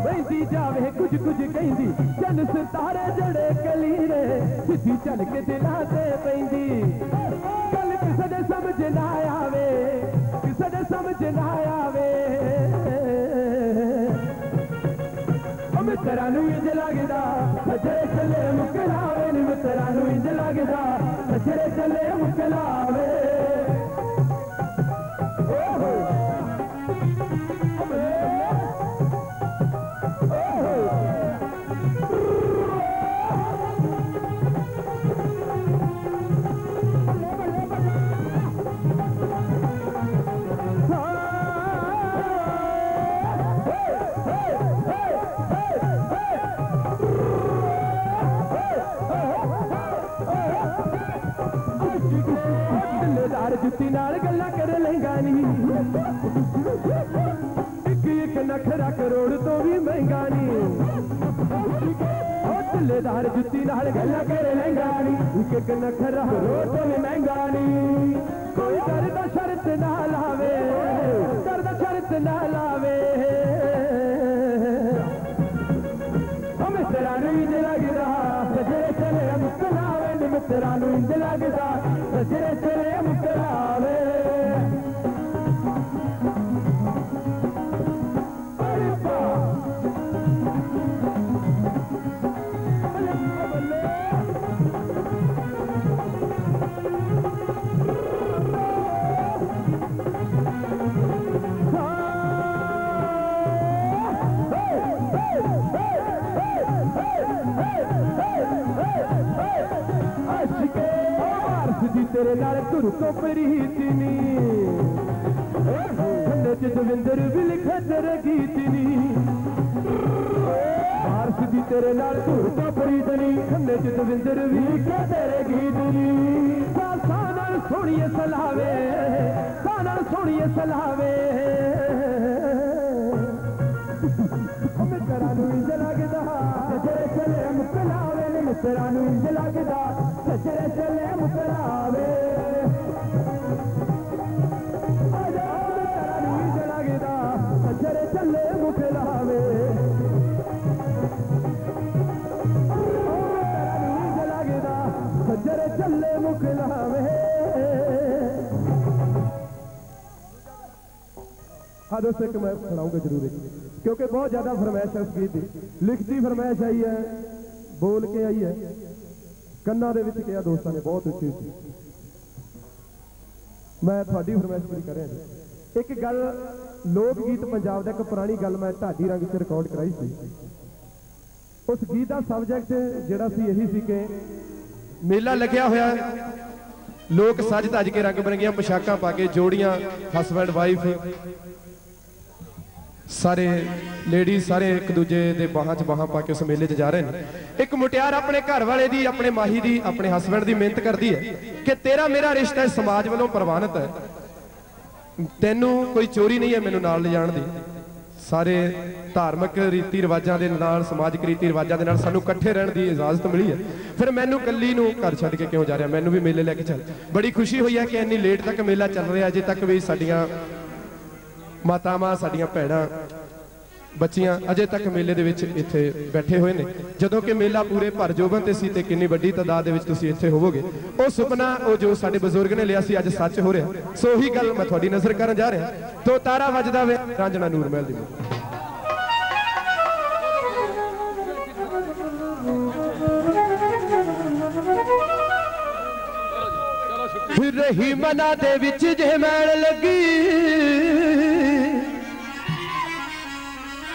मैंदी जावे कुछ कुछ कहंदी। चन सितारे जड़े कलीरे सिधी चल के दिला दे पैंदी। कल किसे समझ ना आवे किसे समझ ना आवे। ਤਰਾ ਨੂੰ ਇਹ ਜਲਾਗਦਾ ਫਜਰ सलेम चले चला ਜੁੱਤੀ ਨਾਲ ਗੱਲਾਂ ਕਰ ਲਹਿੰਗਾ ਨਹੀਂ ਇੱਕ ਇੱਕ ਨਖਰਾ ਕਰੋੜ ਤੋਂ ਵੀ ਮਹਿੰਗਾ ਨਹੀਂ ਉਹ ਢਿੱਲੇਦਾਰ ਜੁੱਤੀ ਨਾਲ ਗੱਲਾਂ ਕਰ ਲਹਿੰਗਾ ਨਹੀਂ ਇੱਕ ਇੱਕ ਨਖਰਾ ਕਰੋੜ ਤੋਂ ਵੀ ਮਹਿੰਗਾ ਨਹੀਂ ਕੋਈ ਕਰਦਾ ਸ਼ਰਤ ਨਾ ਲਾਵੇ ਕਰਦਾ ਸ਼ਰਤ ਨਾ ਲਾਵੇ ਨਾਲ ਧੁਰ ਤੋਂ ਪ੍ਰੀਤ ਨੀ। ਖੰਡੇ ਚ ਦਵਿੰਦਰ ਵੀ ਲਿਖੇ ਤੇਰੇ ਗੀਤ ਨੀ। ਭਾਰਤ ਦੀ ਤੇਰੇ ਨਾਲ ਧੁਰ ਤੋਂ ਪ੍ਰੀਤ ਨੀ। ਖੰਡੇ ਚ ਦਵਿੰਦਰ ਵੀ ਲਿਖੇ ਤੇਰੇ ਗੀਤ ਨੀ। ਸਾਸਾਂ ਨਾਲ ਸੋਹਣੀਏ ਸਲਾਵੇ ਸਾਂ ਨਾਲ ਸੋਹਣੀਏ ਸਲਾਵੇ। ਮਿੱਤਰਾਂ ਨੂੰ ਇੰਜ ਲੱਗਦਾ, ਸਜਰੇ ਚਲੇ ਮੁਕਲਾਵੇ ਨੀ ਮਿੱਤਰਾਂ ਨੂੰ ਇੰਜ ਲੱਗਦਾ ਸਜਰੇ ਚਲੇ ਮੁਕਲਾਵੇ ਹਾਂ ਦੋਸਤੋ ਇੱਕ ਮੈਂ ਸੁਣਾਉਂਗਾ ਜ਼ਰੂਰ ਇੱਕ। ਕਿਉਂਕਿ ਬਹੁਤ ਜ਼ਿਆਦਾ ਫਰਮਾਇਸ਼ ਹੈ ਉਸ ਗੀਤ ਦੀ। ਲਿਖਤੀ ਫਰਮਾਇਸ਼ ਆਈ ਹੈ, ਬੋਲ ਕੇ ਆਈ ਹੈ। ਕੰਨਾਂ ਦੇ ਵਿੱਚ ਕਿਹਾ ਦੋਸਤਾਂ ਨੇ, ਬਹੁਤ ਉੱਚੀ ਉੱਚੀ ਮੈਂ ਤੁਹਾਡੀ ਫਰਮਾਇਸ਼ ਪੂਰੀ ਕਰ ਰਿਹਾ ਜੀ। ਇੱਕ ਗੱਲ, ਲੋਕ ਗੀਤ ਪੰਜਾਬ ਦਾ ਇੱਕ ਪੁਰਾਣੀ ਗੱਲ ਮੈਂ ਢਾਡੀ ਰੰਗ 'ਚ ਰਿਕਾਰਡ ਕਰਾਈ ਸੀ। ਉਸ ਗੀਤ ਦਾ ਸਬਜੈਕਟ ਜਿਹੜਾ ਸੀ ਇਹੀ ਸੀ ਕਿ ਮੇਲਾ ਲੱਗਿਆ ਹੋਇਆ। ਲੋਕ ਸੱਜ ਧੱਜ ਕੇ ਰੰਗ ਬਰੰਗੀਆਂ ਪੋਸ਼ਾਕਾਂ ਪਾ ਕੇ ਜੋੜੀਆਂ ਹਸਬੈਂਡ ਵਾਈਫ ਸਾਰੇ ਲੇਡੀ ਸਾਰੇ ਇੱਕ ਦੂਜੇ ਦੇ ਬਾਹਾਂ 'ਚ ਬਾਹਾਂ ਪਾ ਕੇ ਉਸ ਮੇਲੇ 'ਚ ਜਾ ਰਹੇ ਨੇ। ਇੱਕ ਮੁਟਿਆਰ ਆਪਣੇ ਘਰ ਵਾਲੇ ਦੀ, ਆਪਣੇ ਮਾਹੀ ਦੀ, ਆਪਣੇ ਹਸਬੈਂਡ ਦੀ ਮਿਹਨਤ ਕਰਦੀ ਹੈ ਕਿ ਤੇਰਾ ਮੇਰਾ ਰਿਸ਼ਤਾ ਇਸ ਸਮਾਜ ਵੱਲੋਂ ਪ੍ਰਵਾਨਿਤ ਹੈ। ਤੈਨੂੰ ਕੋਈ ਚੋਰੀ ਨਹੀਂ ਹੈ ਮੈਨੂੰ ਨਾਲ ਲਿਜਾਣ ਦੀ। ਸਾਰੇ ਧਾਰਮਿਕ ਰੀਤੀ ਰਿਵਾਜਾਂ ਦੇ ਨਾਲ, ਸਮਾਜਿਕ ਰੀਤੀ ਰਿਵਾਜਾਂ ਦੇ ਨਾਲ ਸਾਨੂੰ ਇਕੱਠੇ ਰਹਿਣ ਦੀ ਇਜਾਜ਼ਤ ਮਿਲੀ ਹੈ। ਫਿਰ ਮੈਨੂੰ ਕੱਲੀ ਨੂੰ ਘਰ ਛੱਡ ਕੇ ਕਿਉਂ ਜਾ ਰਿਹਾ? ਮੈਨੂੰ ਵੀ ਮੇਲੇ ਲੈ ਕੇ ਚੱਲ। ਬੜੀ ਖੁਸ਼ੀ ਹੋਈ ਹੈ ਕਿ ਇੰਨੀ ਲੇਟ ਤੱਕ ਮੇਲਾ ਚੱਲ ਰਿਹਾ, ਅਜੇ ਤੱਕ ਵੀ ਸਾਡੀਆਂ ਮਾਤਾਵਾਂ ਸਾਡੀਆਂ ਭੈਣਾਂ, ਬੱਚੀਆਂ ਅਜੇ ਤੱਕ ਮੇਲੇ ਦੇ ਵਿੱਚ ਇੱਥੇ ਬੈਠੇ ਹੋਏ ਨੇ। ਜਦੋਂ ਕਿ ਮੇਲਾ ਪੂਰੇ ਭਰ ਜੋਬਨ ਤੇ ਸੀ ਤੇ ਕਿੰਨੀ ਵੱਡੀ ਤਾਦਾਦ ਦੇ ਵਿੱਚ ਤੁਸੀਂ ਇੱਥੇ ਹੋਵੋਗੇ। ਉਹ ਸੁਪਨਾ, ਉਹ ਜੋ ਸਾਡੇ ਬਜ਼ੁਰਗ ਨੇ ਲਿਆ ਸੀ, ਅੱਜ ਸੱਚ ਹੋ ਰਿਹਾ। ਸੋ ਉਹੀ ਗੱਲ ਮੈਂ ਤੁਹਾਡੀ ਨਜ਼ਰ ਕਰਨ ਜਾ ਰਿਹਾ। ਦੋ ਤਾਰਾ ਵੱਜਦਾ ਵੇ, ਰਾਂਝਣਾ ਨੂਰ ਮਹਿਲ ਦੀ ਫਿਰ ਰਹੀ ਮਨਾ ਦੇ ਵਿੱਚ ਜੇ ਮੈਲ ਲੱਗੀ।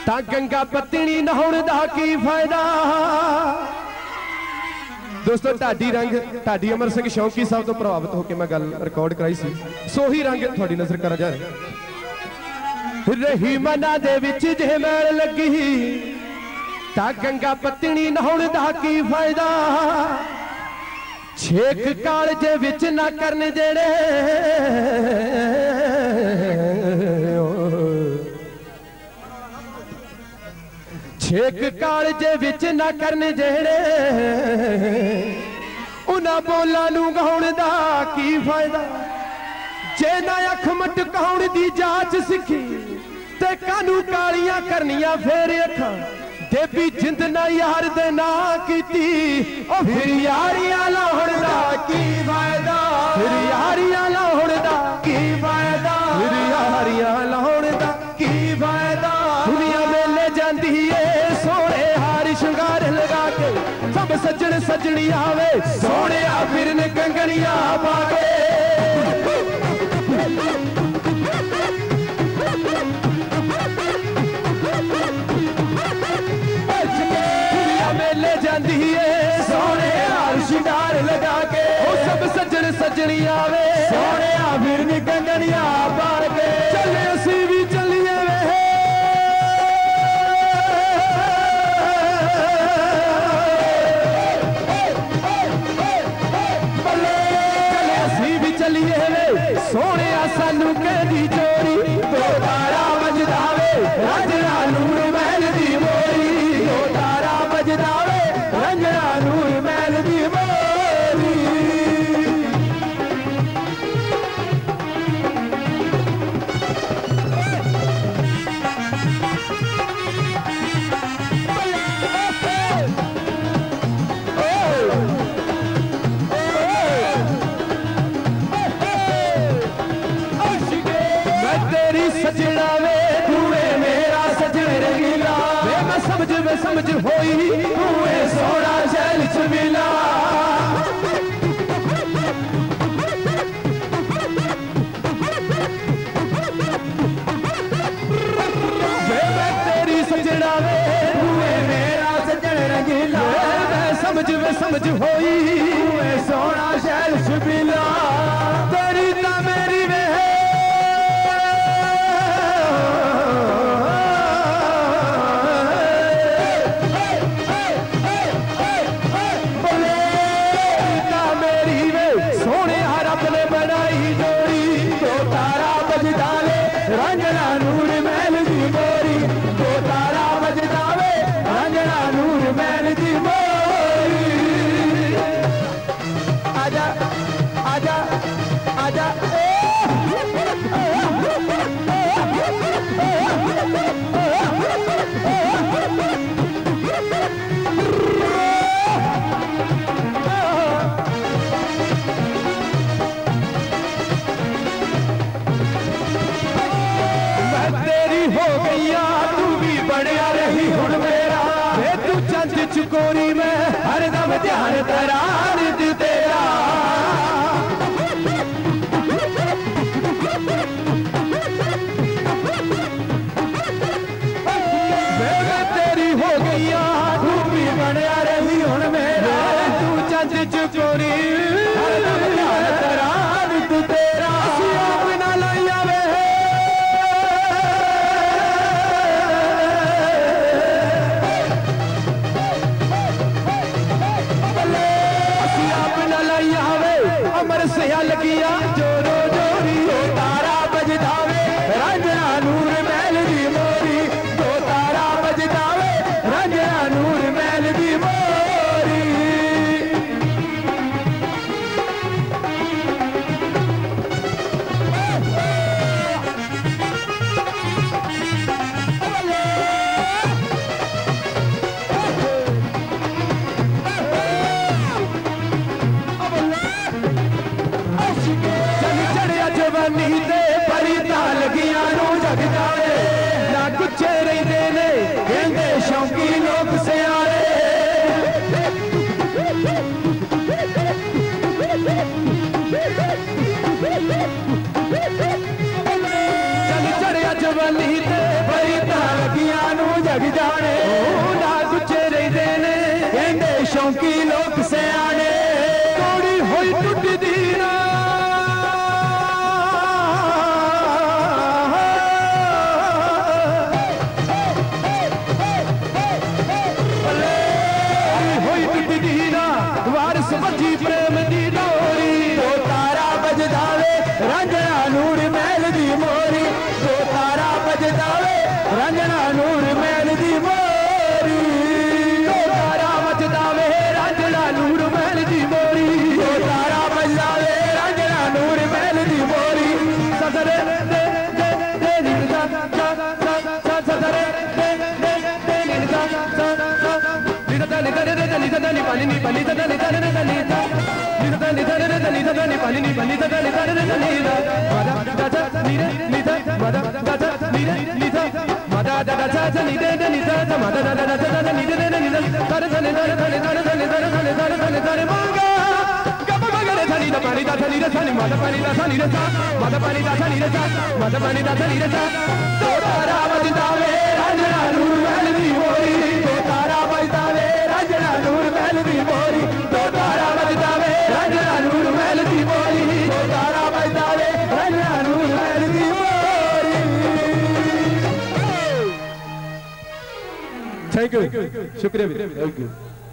ਤਾਂ ਗੰਗਾ ਪਤਣੀ ਨਹਾਉਣ ਦਾ ਕੀ ਫਾਇਦਾ? ਦੋਸਤੋ ਢਾਡੀ ਰੰਗ ਢਾਡੀ ਅਮਰ ਸਿੰਘ ਸ਼ੌਂਕੀ ਸਾਹਿਬ ਤੋਂ ਪ੍ਰਭਾਵਿਤ ਹੋ ਕੇ ਮੈਂ ਗੱਲ ਰਿਕਾਰਡ ਕਰਾਈ ਸੀ। ਸੋ ਰੰਗ ਤੁਹਾਡੀ ਨਜ਼ਰ ਕਰਾਂ ਜਾ। ਰਿਹਾ ਰਹੀ ਮਨਾ ਦੇ ਵਿੱਚ ਜੇ ਮੈਲ ਲੱਗੀ। ਤਾਂ ਗੰਗਾ ਪਤਣੀ ਨਹਾਉਣ ਦਾ ਕੀ ਫਾਇਦਾ? ਛੇਕ ਕਾਲਜ ਵਿੱਚ ਨਾ ਕਰਨ ਜਿਹੜੇ ਛੇਕ ਕਾਲਜੇ ਵਿੱਚ ਨਾ ਕਰਨ ਜਿਹੜੇ। ਉਹਨਾਂ ਬੋਲਾਂ ਨੂੰ ਗਾਉਣ ਦਾ ਕੀ ਫਾਇਦਾ? ਜੇ ਨਾ ਅੱਖ ਮਟਕਾਉਣ ਦੀ ਜਾਂਚ ਸਿੱਖੀ, ਤੇ ਕਾਨੂੰ ਕਾਲੀਆਂ ਕਰਨੀਆਂ ਫੇਰ ਅੱਖਾਂ? ਦੇਵੀ ਜਿੰਦ ਨਾ ਯਾਰ ਦੇ ਨਾ ਕੀਤੀ, ਉਹ ਫਿਰ ਯਾਰੀਆਂ ਲਾਉਣ ਦਾ ਕੀ ਫਾਇਦਾ? ਫਿਰ ਸਜਣੀ ਆਵੇ, ਸੋਹਣਿਆ ਫਿਰਨ ਕੰਗਣੀਆਂ ਪਾਵੇ। ਮੇਲੇ ਜਾਂਦੀ ਏ ਸੋਹਣੇ ਹਾਰ ਲਗਾ ਕੇ। ਉਹ ਸਭ ਸੱਜਣ ਸੱਜਣੀ ਆਵੇ ਰਾਂਝਣਾ ਨੂਰ ਮੈਨ ਦੀ ਮੋਰੀ। ਓ ਤਾਰਾ ਮਚਦਾ ਵੇ ਰਾਂਝਣਾ ਨੂਰ ਮੈਨ ਦੀ ਮੋਰੀ। ਓ ਤਾਰਾ ਮਚਦਾ ਵੇ ਰਾਂਝਣਾ ਨੂਰ ਮੈਨ ਦੀ ਮੋਰੀ। ਸਦਰੇ ਦੇ ਦੇ ਦੇ ਨਿਨ ਦਾ ਦਾ ਸਦਰੇ ਦੇ ਦੇ ਦੇ ਨਿਨ ਦਾ ਦਾ ਨਿਨ ਦਾ ਨਿਨ ਦਾ ਨਿਨ ਦਾ ਨਿਨ ਪਾਣੀ ਨੀ ਪਾਣੀ ਦਾ ਨਿਨ ਦਾ ਨਿਨ ਦਾ ਨਿਨ ni da ni pa ni ni pa ni da ni da ni da ni da ma da da da ni da ni da ma da da da ni da ni da ma da da da da ni da ni da da ma da da da da da ni da ni da da da ni da da ni da da ni da da ni da da ni da da manga gaba maga da ni da pa ni da ni da ni ma da pa ni da ni da ma da pa ni da ni da ma da pa ni da ni da do da ra wa da ve ran ran ru thank you ਸ਼ੁਕਰੀਆ ਵੀਰ thank you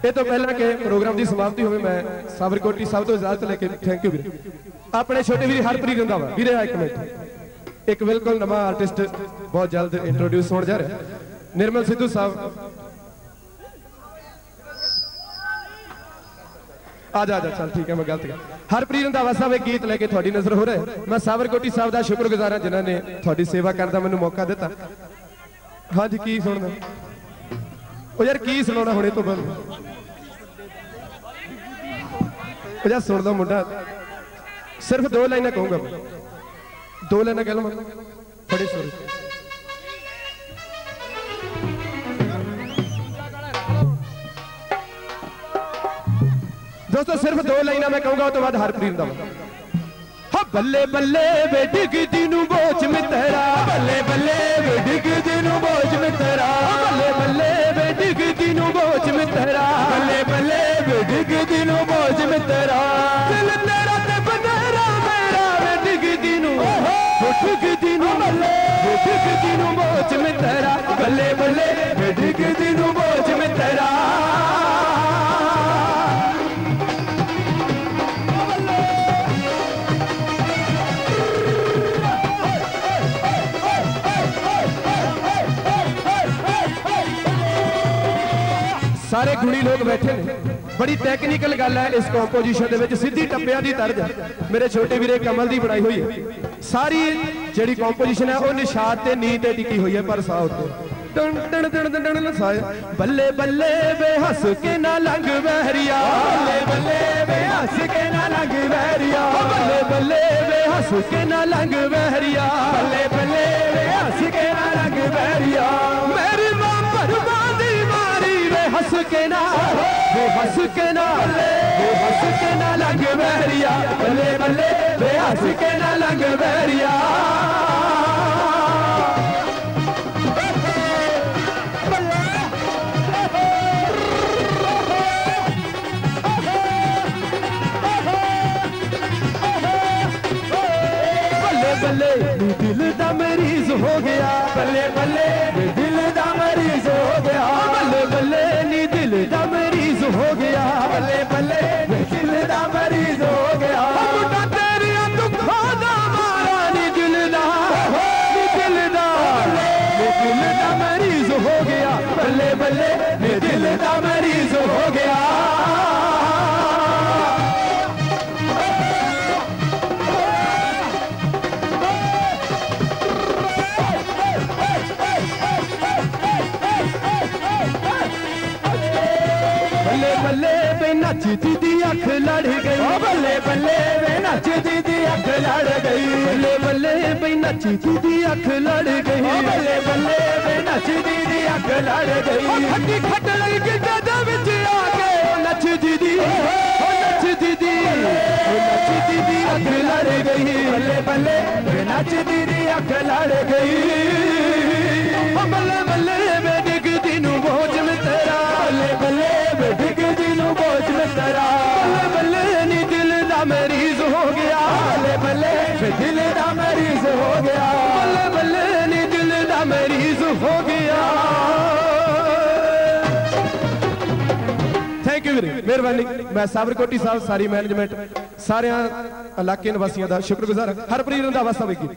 ਇਹ ਤੋਂ ਪਹਿਲਾਂ ਕਿ programme ਦੀ ਸਮਾਪਤੀ ਹੋਵੇ ਮੈਂ ਸਾਬਰਕੋਟੀ ਸਭ ਤੋਂ ਇਜਾਜ਼ਤ ਲੈ ਕੇ ਥੈਂਕ ਯੂ ਵੀਰ। ਆਪਣੇ ਛੋਟੇ ਵੀਰ ਹਰਪ੍ਰੀਤ ਰੰਧਾਵਾ ਵੀਰੇ ਆ ਇੱਕ ਮਿੰਟ। ਇੱਕ ਬਿਲਕੁਲ ਨਵਾਂ ਆਰਟਿਸਟ ਬਹੁਤ ਜਲਦ ਇੰਟਰੋਡਿਊਸ ਹੋਣ ਜਾ ਰਿਹਾ। ਨਿਰਮਲ ਸਿੱਧੂ ਸਾਹਿਬ। ਆ ਜਾ ਜਾ ਚੱਲ ਠੀਕ ਹੈ ਮੈਂ ਗਲਤ ਗਿਆ। ਹਰਪ੍ਰੀਤ ਰੰਧਾਵਾ ਸਾਹਿਬ ਇੱਕ ਗੀਤ ਲੈ ਕੇ ਤੁਹਾਡੀ ਨਜ਼ਰ ਹੋ ਰਿਹਾ। ਮੈਂ ਸਾਬਰਕੋਟੀ ਸਾਹਿਬ ਦਾ ਸ਼ੁਕਰਗੁਜ਼ਾਰ ਹਾਂ ਜਿਨ੍ਹਾਂ ਨੇ ਤੁਹਾਡੀ ਸੇਵਾ ਕਰਨ ਦਾ ਮੈਨੂੰ ਮੌਕਾ ਦਿੱਤਾ। ਹਾਂਜੀ ਕੀ ਸੁਣਨਾ? ਉਹ ਯਾਰ ਕੀ ਸੁਣਾਉਣਾ ਹੁਣ ਇਹ ਤੋਂ ਬਾਅਦ ਉਹ ਯਾਰ ਸੁਣਦਾ ਮੁੰਡਾ। ਸਿਰਫ ਦੋ ਲਾਈਨਾਂ ਕਹੂੰਗਾ ਮੈਂ। ਦੋ ਲਾਈਨਾਂ ਕਹਿ ਲਵਾਂ ਬੜੀ ਸੋਰੀ ਦੋਸਤੋ, ਸਿਰਫ ਦੋ ਲਾਈਨਾਂ ਮੈਂ ਕਹੂੰਗਾ ਉਸ ਤੋਂ ਬਾਅਦ ਹਰਪ੍ਰੀਤ ਦਾ। ਹਾ, ਬੱਲੇ ਬੱਲੇ ਵੇ ਡਿੱਗਦੀ ਨੂੰ ਬੋਝ ਮਿੱਤਰਾ। ਬੱਲੇ ਬੱਲੇ ਵੇ ਡਿੱਗਦੀ ਨੂੰ ਬੋਝ ਮਿੱਤਰਾ। ਬੱਲੇ ਸਾਰੇ ਗੁਣੀ ਲੋਕ ਬੈਠੇ ਨੇ। ਬੜੀ ਟੈਕਨੀਕਲ ਗੱਲ ਹੈ ਇਸ ਕੰਪੋਜੀਸ਼ਨ ਦੇ ਵਿੱਚ। ਸਿੱਧੀ ਟੱਪਿਆਂ ਦੀ ਤਰਜ। ਮੇਰੇ ਛੋਟੇ ਵੀਰੇ ਕਮਲ ਦੀ ਬਣਾਈ ਹੋਈ ਹੈ। ਸਾਰੀ ਜਿਹੜੀ ਕੰਪੋਜੀਸ਼ਨ ਹੈ, ਉਹ ਨਿਸ਼ਾਦ ਤੇ ਨੀ ਤੇ ਟਿਕੀ ਹੋਈ ਹੈ ਪਰ ਸਾਹ ਉੱਤੇ। ਟਣ ਟਣ ਟਣ ਟਣ ਲਸਾਏ ਬੱਲੇ ਬੱਲੇ ਵੇ ਹੱਸ ਕੇ ਨਾ ਲੰਘ ਵਹਿਰੀਆ। ਬੱਲੇ ਬੱਲੇ ਵੇ ਹੱਸ ਕੇ ਨਾ ਲੰਘ ਵਹਿਰੀਆ। ਬੱਲੇ ਬੱਲੇ ਵੇ ਹੱਸ ਕੇ ਨਾ ਲੰਘ ਵਹਿਰੀਆ। ਬੱਲੇ ਬੱਲੇ ਵੇ ਹੱਸ ਕੇ ਨਾ ਲੰਘ ਵਹਿਰੀਆ। ਮੇਰੀ ਕੇ ਨਾ, ਵੇ ਹੱਸ ਕੇ ਨਾ, ਵੇ ਹੱਸ ਕੇ ਨਾ ਲੰਘ ਵਹਿਰੀਆ ਬੱਲੇ ਬੱਲੇ, ਵੇ ਹੱਸ ਕੇ ਨਾ ਲੰਘ ਵਹਿਰੀਆ ਬੱਲੇ ਬੱਲੇ ਨੀ ਦਿਲ ਦਾ ਮਰੀਜ਼ ਹੋ ਗਿਆ ਬੱਲੇ ਬੱਲੇ ਵੇ ਨੱਚਦੀ ਦੀ ਅੱਖ ਲੜ ਗਈ ਓ ਬੱਲੇ ਬੱਲੇ ਵੇ ਨੱਚਦੀ ਦੀ ਅੱਖ ਲੜ ਗਈ ਬੱਲੇ ਬੱਲੇ ਵੇ ਨੱਚਦੀ ਦੀ ਅੱਖ ਲੜ ਗਈ। ਬੱਲੇ ਬੱਲੇ ਵੇ ਨੱਚਦੀ ਦੀ ਅੱਖ ਲੜ ਗਈ। ਖੱਟੀ ਖੱਟ ਲਈ ਗਿੱਟੇ ਦੇ ਵਿੱਚ ਆ ਕੇ ਨੱਚਦੀ ਦੀ। ਓ ਨੱਚਦੀ ਦੀ। ਓ ਨੱਚਦੀ ਦੀ ਅੱਖ ਲੜ ਗਈ। ਬੱਲੇ ਬੱਲੇ ਵੇ ਨੱਚਦੀ ਦੀ ਅੱਖ ਲੜ ਗਈ। ਬੱਲੇ ਬੱਲੇ ਵੇ ਡਿੱਗਦੀ ਨੂੰ ਬੋਝ ਮੈਂ ਤੇਰਾ। ਬੱਲੇ ਬੱਲੇ ਮਿਹਰਬਾਨੀ। ਮੈਂ ਸਾਬਰਕੋਟੀ ਸਾਹਿਬ, ਸਾਰੀ ਮੈਨੇਜਮੈਂਟ ਸਾਰਿਆਂ ਇਲਾਕੇ ਨਿਵਾਸੀਆਂ ਦਾ ਸ਼ੁਕਰਗੁਜ਼ਾਰ ਹਰਪ੍ਰੀਤ ਰੰਧਾਵਾ ਸਾਹਿਬ ਜੀ